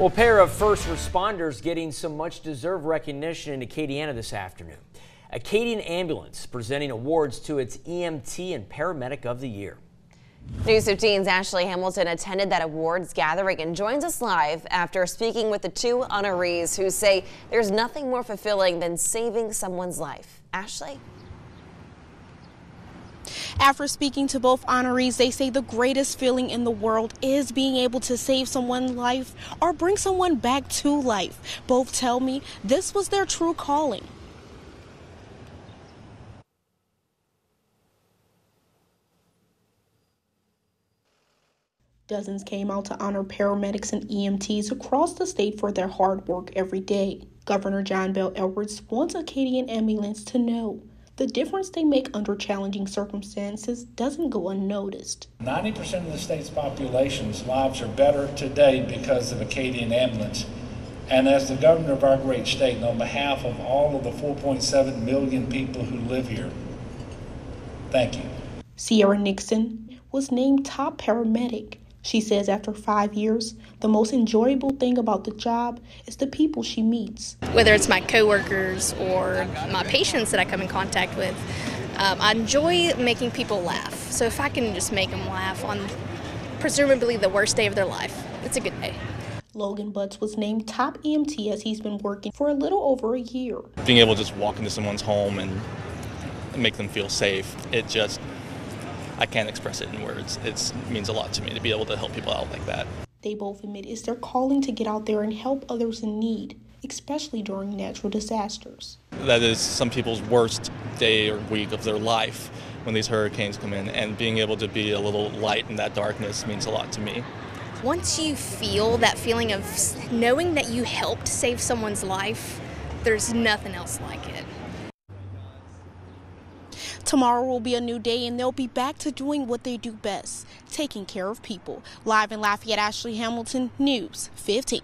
Well, a pair of first responders getting some much deserved recognition in Acadiana this afternoon. Acadian Ambulance presenting awards to its EMT and Paramedic of the Year. News 15's Ashley Hamilton attended that awards gathering and joins us live after speaking with the two honorees who say there's nothing more fulfilling than saving someone's life. Ashley? After speaking to both honorees, they say the greatest feeling in the world is being able to save someone's life or bring someone back to life. Both tell me this was their true calling. Dozens came out to honor paramedics and EMTs across the state for their hard work every day. Governor John Bel Edwards wants Acadian Ambulance to know the difference they make under challenging circumstances doesn't go unnoticed. 90% of the state's population's lives are better today because of Acadian Ambulance. And as the governor of our great state, and on behalf of all of the 4.7 million people who live here, thank you. Cierra Nixon was named top paramedic she says after five years, the most enjoyable thing about the job is the people she meets. Whether it's my coworkers or my patients that I come in contact with, um, I enjoy making people laugh. So if I can just make them laugh on presumably the worst day of their life, it's a good day. Logan Butts was named top EMT as he's been working for a little over a year. Being able to just walk into someone's home and make them feel safe, it just I can't express it in words. It means a lot to me to be able to help people out like that. They both admit it's their calling to get out there and help others in need, especially during natural disasters. That is some people's worst day or week of their life when these hurricanes come in, and being able to be a little light in that darkness means a lot to me. Once you feel that feeling of knowing that you helped save someone's life, there's nothing else like it. Tomorrow will be a new day and they'll be back to doing what they do best, taking care of people. Live in Lafayette, Ashley Hamilton, News 15.